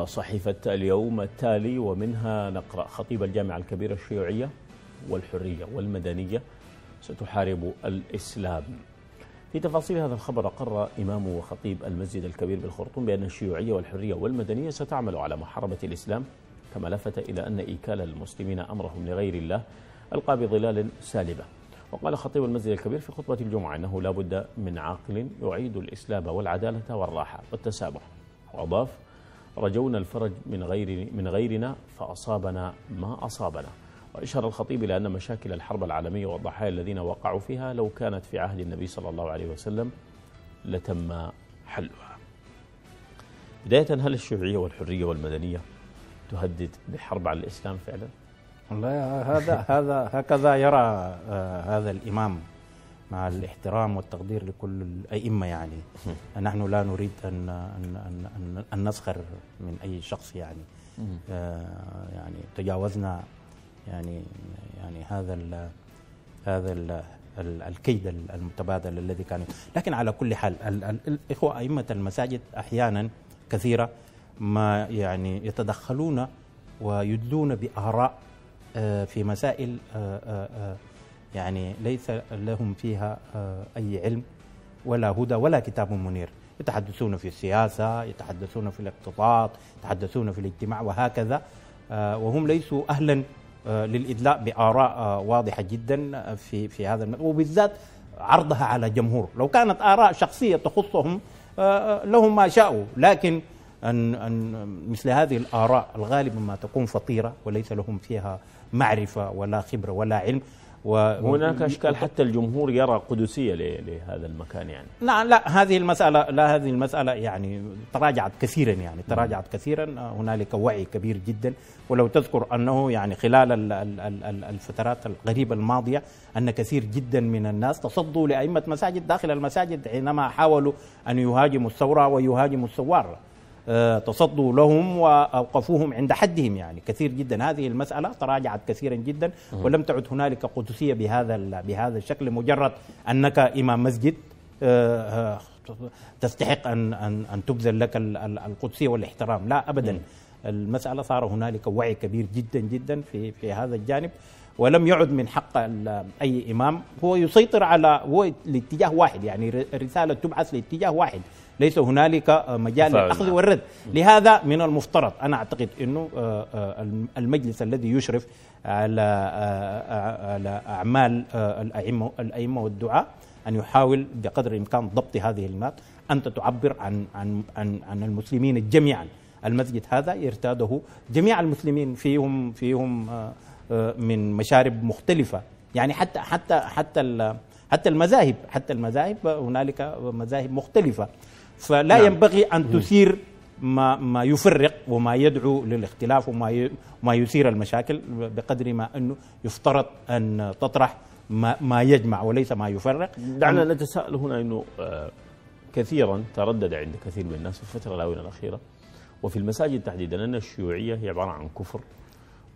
صحيفة اليوم التالي ومنها نقرأ خطيب الجامعة الكبيرة الشيوعية والحرية والمدنية ستحارب الإسلام. في تفاصيل هذا الخبر أقر إمام وخطيب المسجد الكبير بالخرطوم بأن الشيوعية والحرية والمدنية ستعمل على محاربة الإسلام كما لفت إلى أن إيكال المسلمين أمرهم لغير الله ألقى بظلال سالبة. وقال خطيب المسجد الكبير في خطبة الجمعة أنه لا بد من عاقل يعيد الإسلام والعدالة والراحة والتسامح. وأضاف رجونا الفرج من غير من غيرنا فأصابنا ما أصابنا. وأشار الخطيب إلى أن مشاكل الحرب العالمية والضحايا الذين وقعوا فيها لو كانت في عهد النبي صلى الله عليه وسلم لتم حلها. بداية هل الشيوعية والحرية والمدنية تهدد بحرب على الإسلام فعلا؟ والله هذا هذا هكذا يرى آه هذا الإمام. مع الاحترام والتقدير لكل الأئمة يعني. نحن لا نريد أن أن أن, أن نسخر من أي شخص يعني. آه يعني تجاوزنا يعني يعني هذا ال هذا ال الكيد المتبادل الذي كان. لكن على كل حال الإخوة أئمة المساجد أحيانا كثيرة ما يعني يتدخلون ويدلون بآراء في مسائل يعني ليس لهم فيها أي علم ولا هدى ولا كتاب منير. يتحدثون في السياسة يتحدثون في الاقتصاد يتحدثون في الاجتماع وهكذا وهم ليسوا أهلا للإدلاء بآراء واضحة جدا في في هذا المد... وبالذات عرضها على جمهور. لو كانت آراء شخصية تخصهم لهم ما شاءوا. لكن أن أن مثل هذه الآراء الغالب ما تكون فطيرة وليس لهم فيها معرفة ولا خبرة ولا علم وهناك أشكال حتى الجمهور يرى قدسية لهذا المكان يعني. لا لا هذه المسألة لا هذه المسألة يعني تراجعت كثيرا يعني تراجعت كثيرا. هنالك وعي كبير جدا. ولو تذكر أنه يعني خلال الفترات القريبة الماضية أن كثير جدا من الناس تصدوا لأئمة مساجد داخل المساجد حينما حاولوا أن يهاجموا الثورة ويهاجموا الثوار. تصدوا لهم وأوقفوهم عند حدهم يعني. كثير جدا. هذه المسألة تراجعت كثيرا جدا ولم تعد هنالك قدسية بهذا بهذا الشكل مجرد أنك إمام مسجد تستحق ان ان أن تبذل لك القدسية والإحترام. لا ابدا. المسألة صار هنالك وعي كبير جدا جدا في في هذا الجانب. ولم يعد من حق أي إمام. هو يسيطر على هو الاتجاه واحد يعني رسالة تبعث لاتجاه واحد. ليس هنالك مجال للأخذ والرد. لهذا من المفترض أنا أعتقد إنه المجلس الذي يشرف على على أعمال الأئمة الأئمة والدعاء أن يحاول بقدر الإمكان ضبط هذه المات انت تعبر عن عن عن, عن المسلمين جميعا. المسجد هذا يرتاده جميع المسلمين فيهم فيهم من مشارب مختلفة. يعني حتى حتى حتى حتى المذاهب حتى المذاهب هنالك مذاهب مختلفة. فلا نعم. ينبغي أن تثير ما ما يفرق وما يدعو للاختلاف وما ما يثير المشاكل بقدر ما انه يفترض أن تطرح ما ما يجمع وليس ما يفرق. دعنا نتساءل هنا إنه كثيرا تردد عند كثير من الناس في الفترة الآونة الأخيرة وفي المساجد تحديدا أن الشيوعية هي عبارة عن كفر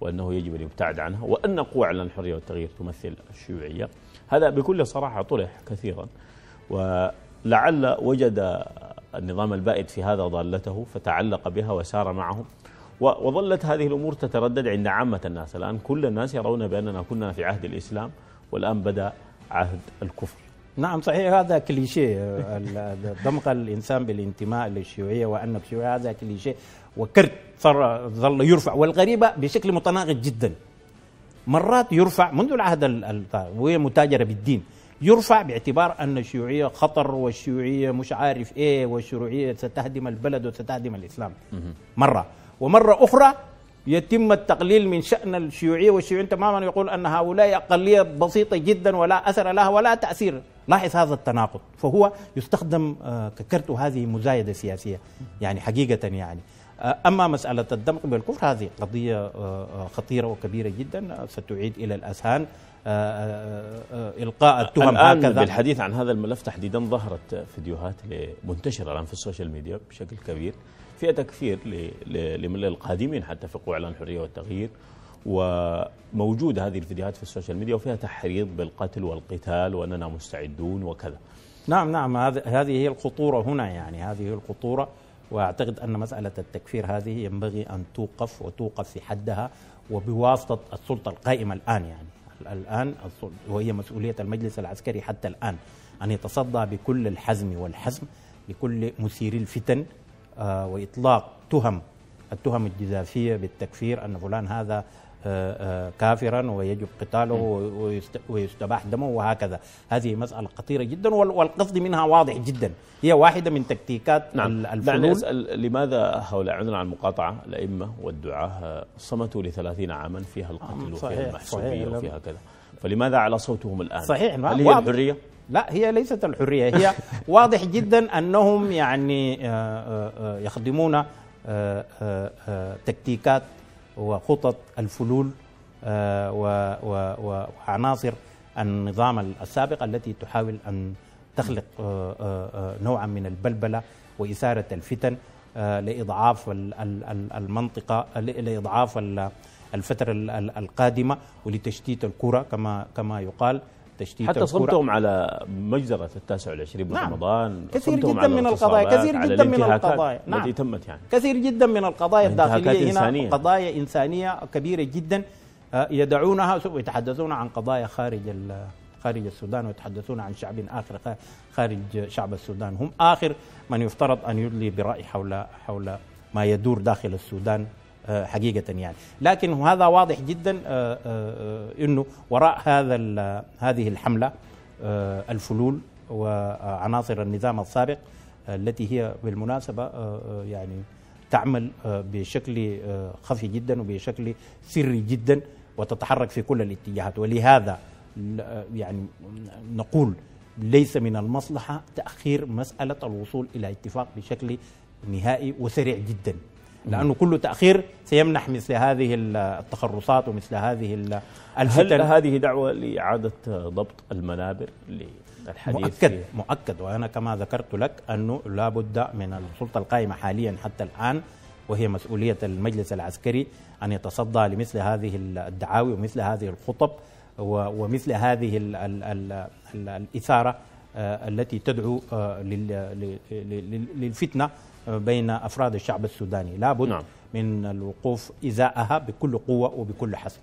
وأنه يجب أن يبتعد عنها وأن قوى اعلان الحرية والتغيير تمثل الشيوعية. هذا بكل صراحة طرح كثيرا ولعل وجد النظام البائد في هذا ضالته فتعلق بها وسار معهم. وظلت هذه الأمور تتردد عند عامة الناس. الآن كل الناس يرون بأننا كنا في عهد الإسلام والآن بدأ عهد الكفر. نعم صحيح. هذا كليشيه. دمغ الإنسان بالانتماء للشيوعية وأن الشيوعية هذا كليشيه. وكرت صار ظل يرفع والغريبه بشكل متناقض جدا. مرات يرفع منذ العهد وهي متاجرة بالدين. يرفع باعتبار أن الشيوعية خطر والشيوعية مش عارف إيه والشيوعية ستهدم البلد وستهدم الإسلام. مرة. ومرة أخرى يتم التقليل من شأن الشيوعية والشيوعيين تماما يقول أن هؤلاء أقلية بسيطة جدا ولا أثر لها ولا تأثير. لاحظ هذا التناقض. فهو يستخدم ككرت هذه مزايدة سياسية يعني حقيقة يعني. أما مسألة الدمق بالكفر هذه قضية خطيرة وكبيرة جدا ستعيد إلى الأذهان. إلقاء التهم الآن هكذا. بالحديث عن هذا الملف تحديدا ظهرت فيديوهات منتشره الآن في السوشيال ميديا بشكل كبير فيها تكفير للقادمين حتى في قوى إعلان الحرية والتغيير وموجوده هذه الفيديوهات في السوشيال ميديا وفيها تحريض بالقتل والقتال وأننا مستعدون وكذا. نعم نعم هذه هي الخطورة هنا يعني هذه الخطورة وأعتقد أن مسألة التكفير هذه ينبغي أن توقف وتوقف في حدها وبواسطة السلطة القائمة الآن يعني. الآن وهي مسؤولية المجلس العسكري حتى الآن أن يتصدى بكل الحزم والحزم لكل مثيري الفتن آه، وإطلاق تهم التهم الجزافية بالتكفير أن فلان هذا كافرا ويجب قتاله ويستباح دمه وهكذا. هذه مسألة خطيرة جدا والقصد منها واضح جدا. هي واحدة من تكتيكات نعم. الفلول أسأل لماذا هؤلاء عندنا عن المقاطعة؟ الأئمة والدعاة صمتوا لثلاثين عاما فيها القتل وفيها المحسوبية وفيها كذا. فلماذا على صوتهم الآن؟ صحيح هل هي الحرية؟ لا هي ليست الحرية. هي واضح جدا أنهم يعني آه، يخدمون تكتيكات وخطط الفلول آه، وعناصر النظام السابق التي تحاول أن تخلق آه، آه، نوعا من البلبلة وإثارة الفتن لإضعاف المنطقة لإضعاف الفترة القادمة ولتشتيت الكرة كما كما يقال. تشتيت حتى صمتهم على مجزرة التاسع والعشرين من نعم. رمضان كثير جدا من القضايا كثير جدا من القضايا نعم. التي تمت يعني كثير جدا من القضايا الداخلية هنا إنسانية. قضايا إنسانية كبيرة جدا آه، يدعونها ويتحدثون عن قضايا خارج خارج السودان ويتحدثون عن شعب آخر خارج شعب السودان هم آخر من يفترض أن يدلي برأي حول حول ما يدور داخل السودان آه، حقيقة يعني. لكن هذا واضح جدا آه، آه، أنه وراء هذا هذه الحملة الفلول وعناصر النظام السابق التي هي بالمناسبة يعني تعمل بشكل خفي جدا وبشكل سري جدا وتتحرك في كل الاتجاهات. ولهذا يعني نقول ليس من المصلحة تأخير مسألة الوصول إلى اتفاق بشكل نهائي وسريع جدا. لأنه كل تأخير سيمنح مثل هذه التخرصات ومثل هذه الفتن هل هذه دعوة لإعادة ضبط المنابر للحديث مؤكد فيه؟ مؤكد وأنا كما ذكرت لك أنه لابد من السلطة القائمة حاليا حتى الآن وهي مسؤولية المجلس العسكري أن يتصدى لمثل هذه الدعاوي ومثل هذه الخطب ومثل هذه الإثارة آه، التي تدعو آه، للفتنة بين أفراد الشعب السوداني لابد نعم. من الوقوف إزاءها بكل قوة وبكل حسب